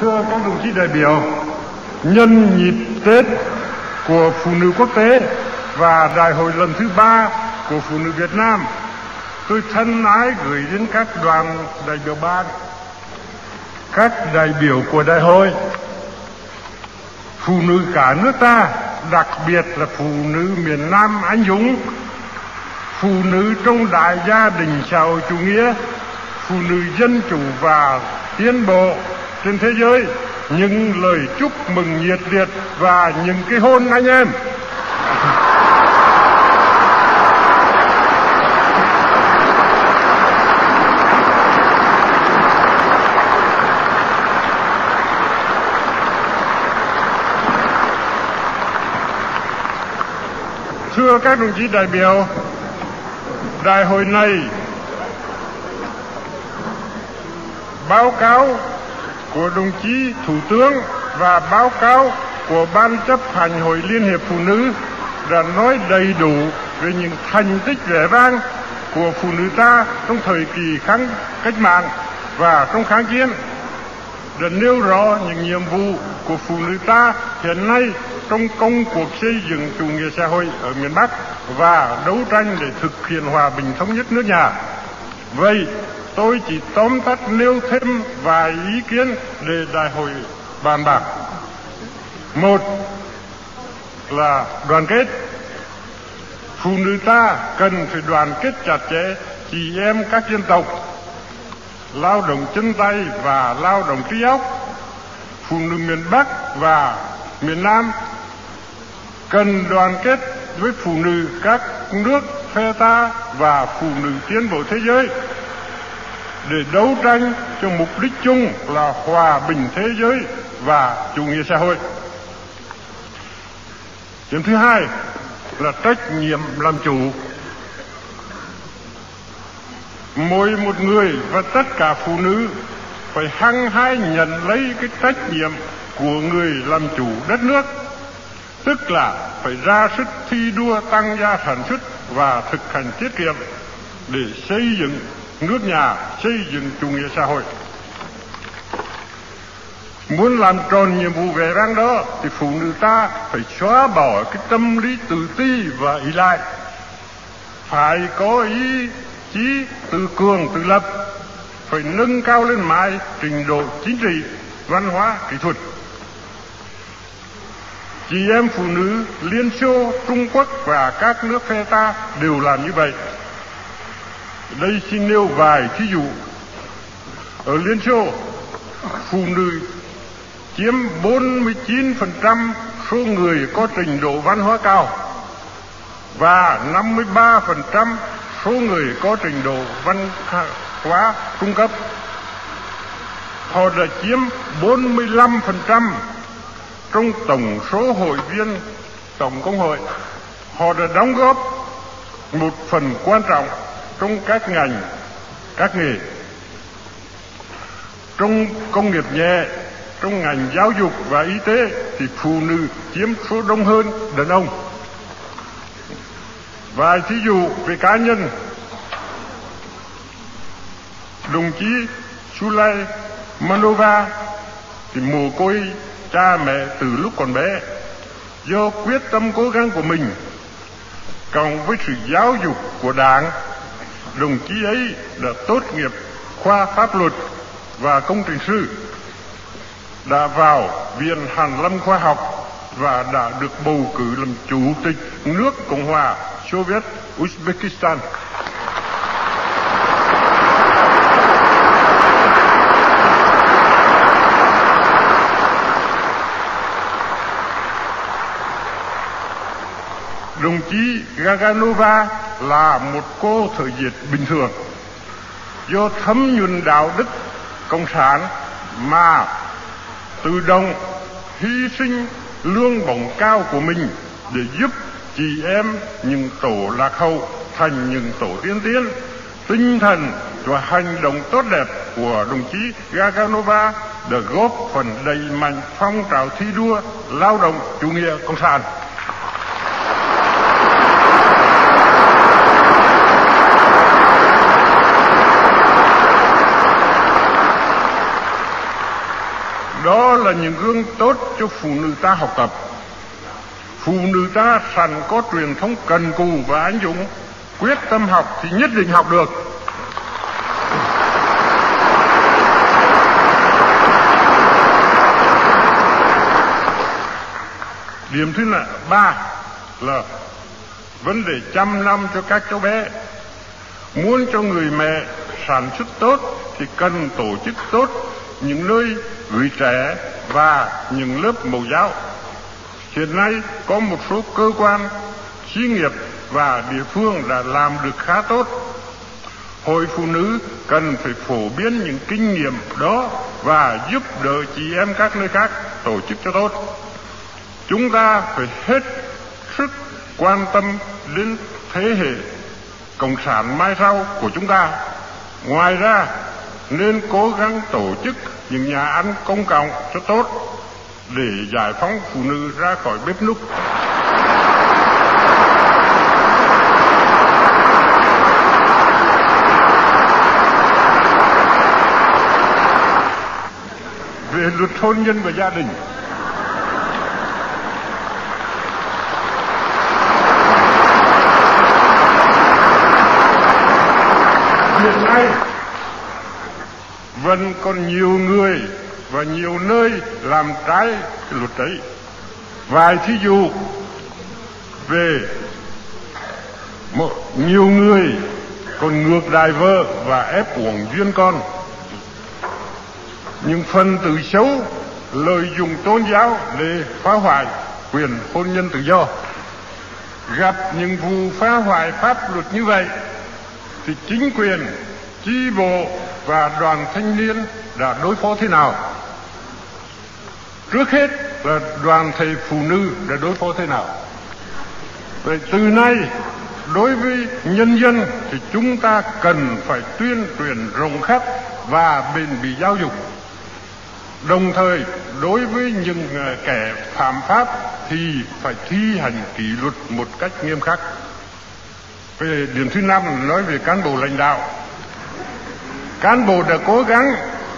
Thưa các đồng chí đại biểu, nhân dịp Tết của Phụ nữ quốc tế và Đại hội lần thứ ba của Phụ nữ Việt Nam, tôi thân ái gửi đến các đoàn đại biểu ban, các đại biểu của đại hội, phụ nữ cả nước ta, đặc biệt là phụ nữ miền Nam anh dũng, phụ nữ trong đại gia đình xã hội chủ nghĩa, phụ nữ dân chủ và tiến bộ trên thế giới, những lời chúc mừng nhiệt liệt và những cái hôn anh em. Thưa các đồng chí đại biểu, đại hội này báo cáo của đồng chí thủ tướng và báo cáo của ban chấp hành hội liên hiệp phụ nữ đã nói đầy đủ về những thành tích vẻ vang của phụ nữ ta trong thời kỳ kháng cách mạng và trong kháng chiến đã nêu rõ những nhiệm vụ của phụ nữ ta hiện nay trong công cuộc xây dựng chủ nghĩa xã hội ở miền Bắc và đấu tranh để thực hiện hòa bình thống nhất nước nhà. Vậy, tôi chỉ tóm tắt nêu thêm vài ý kiến để đại hội bàn bạc. Một là đoàn kết. Phụ nữ ta cần phải đoàn kết chặt chẽ chị em các dân tộc, lao động chân tay và lao động trí óc. Phụ nữ miền Bắc và miền Nam cần đoàn kết với phụ nữ các nước phe ta và phụ nữ tiến bộ thế giới để đấu tranh cho mục đích chung là hòa bình thế giới và chủ nghĩa xã hội. Điểm thứ hai là trách nhiệm làm chủ. Mỗi một người và tất cả phụ nữ phải hăng hái nhận lấy cái trách nhiệm của người làm chủ đất nước, tức là phải ra sức thi đua, tăng gia sản xuất và thực hành tiết kiệm để xây dựng nước nhà xây dựng chủ nghĩa xã hội. Muốn làm tròn nhiệm vụ vẻ vang đó thì phụ nữ ta phải xóa bỏ cái tâm lý tự ti và ý lại. Phải có ý chí tự cường tự lập, phải nâng cao lên mãi trình độ chính trị, văn hóa, kỹ thuật. Chị em phụ nữ liên xô, trung quốc và các nước phe ta đều làm như vậy đây xin nêu vài thí dụ ở liên xô, phụ nữ chiếm 49% số người có trình độ văn hóa cao và 53% số người có trình độ văn hóa trung cấp. Họ đã chiếm 45% trong tổng số hội viên, tổng công hội. Họ đã đóng góp một phần quan trọng trong các ngành, các nghề. Trong công nghiệp nhẹ, trong ngành giáo dục và y tế thì phụ nữ chiếm số đông hơn đàn ông. Vài thí dụ về cá nhân, đồng chí Sulay Manova thì mồ côi cha mẹ từ lúc còn bé do quyết tâm cố gắng của mình cộng với sự giáo dục của đảng đồng chí ấy đã tốt nghiệp khoa pháp luật và công trình sư, đã vào viện hàn lâm khoa học và đã được bầu cử làm chủ tịch nước cộng hòa Xô Viết Uzbekistan. Đồng chí Gaganova là một cô thời Việt bình thường. Do thấm nhuần đạo đức cộng sản mà tự động hy sinh lương bổng cao của mình để giúp chị em những tổ lạc hậu thành những tổ tiên tiến. Tinh thần và hành động tốt đẹp của đồng chí Gaganova đã góp phần đầy mạnh phong trào thi đua lao động chủ nghĩa cộng sản đó là những gương tốt cho phụ nữ ta học tập. Phụ nữ ta sẵn có truyền thống cần cù và anh dũng, quyết tâm học thì nhất định học được. Điểm thứ là ba là vấn đề chăm năm cho các cháu bé. Muốn cho người mẹ sản xuất tốt thì cần tổ chức tốt những nơi gửi trẻ và những lớp mẫu giáo. Hiện nay có một số cơ quan xí nghiệp và địa phương đã làm được khá tốt. Hội phụ nữ cần phải phổ biến những kinh nghiệm đó và giúp đỡ chị em các nơi khác tổ chức cho tốt. Chúng ta phải hết sức quan tâm đến thế hệ cộng sản mai sau của chúng ta. Ngoài ra, nên cố gắng tổ chức những nhà ăn công cộng cho tốt để giải phóng phụ nữ ra khỏi bếp núc. Về luật hôn nhân và gia đình. Hiện nay vẫn còn nhiều người và nhiều nơi làm trái cái luật ấy vài thí dụ về một nhiều người còn ngược đài vợ và ép uổng duyên con. Những phần tử xấu lợi dụng tôn giáo để phá hoại quyền hôn nhân tự do. Gặp những vụ phá hoại pháp luật như vậy thì chính quyền, chi bộ và đoàn thanh niên đã đối phó thế nào? Trước hết là đoàn thầy phụ nữ đã đối phó thế nào? Vậy từ nay, đối với nhân dân thì chúng ta cần phải tuyên truyền rộng khắp và bền bỉ giáo dục. Đồng thời, đối với những ờ, kẻ phạm pháp thì phải thi hành kỷ luật một cách nghiêm khắc. Về điểm thứ năm, nói về cán bộ lãnh đạo cán bộ đã cố gắng,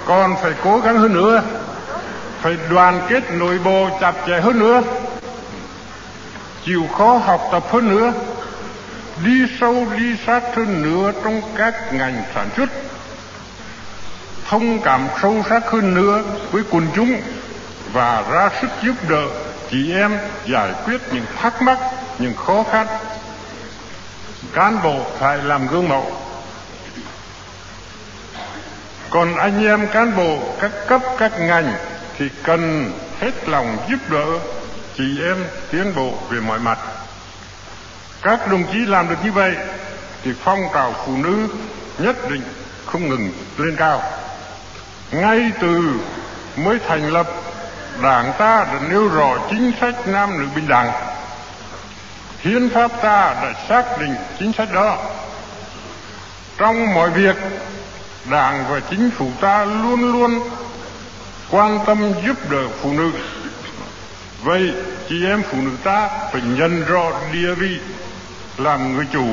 còn phải cố gắng hơn nữa. Phải đoàn kết nội bộ chặt chẽ hơn nữa. Chịu khó học tập hơn nữa. Đi sâu, đi sát hơn nữa trong các ngành sản xuất. Thông cảm sâu sắc hơn nữa với quần chúng và ra sức giúp đỡ chị em giải quyết những thắc mắc, những khó khăn. Cán bộ phải làm gương mẫu còn anh em cán bộ, các cấp, các ngành thì cần hết lòng giúp đỡ chị em tiến bộ về mọi mặt. Các đồng chí làm được như vậy thì phong trào phụ nữ nhất định không ngừng lên cao. Ngay từ mới thành lập, đảng ta đã nêu rõ chính sách nam nữ bình đẳng. Hiến pháp ta đã xác định chính sách đó. Trong mọi việc đảng và chính phủ ta luôn luôn quan tâm giúp đỡ phụ nữ. Vậy chị em phụ nữ ta phải nhận rõ địa vị làm người chủ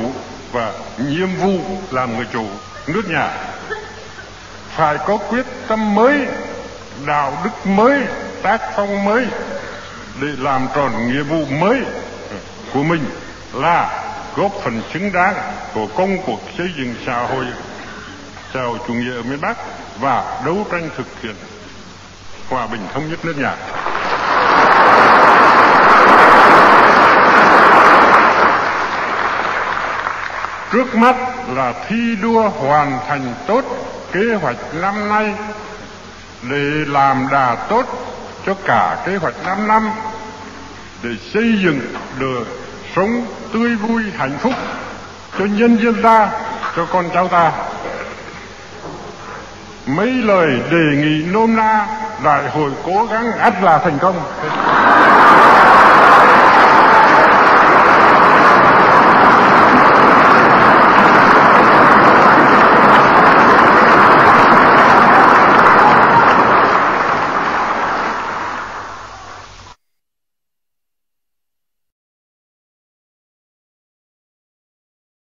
và nhiệm vụ làm người chủ nước nhà. Phải có quyết tâm mới, đạo đức mới, tác phong mới để làm tròn nghĩa vụ mới của mình là góp phần xứng đáng của công cuộc xây dựng xã hội xã hội chủ nghĩa ở miền Bắc và đấu tranh thực hiện hòa bình thống nhất nước nhà. Trước mắt là thi đua hoàn thành tốt kế hoạch năm nay để làm đà tốt cho cả kế hoạch năm năm để xây dựng đời sống tươi vui hạnh phúc cho nhân dân ta, cho con cháu ta mấy lời đề nghị nôm na đại hội cố gắng ắt là thành công.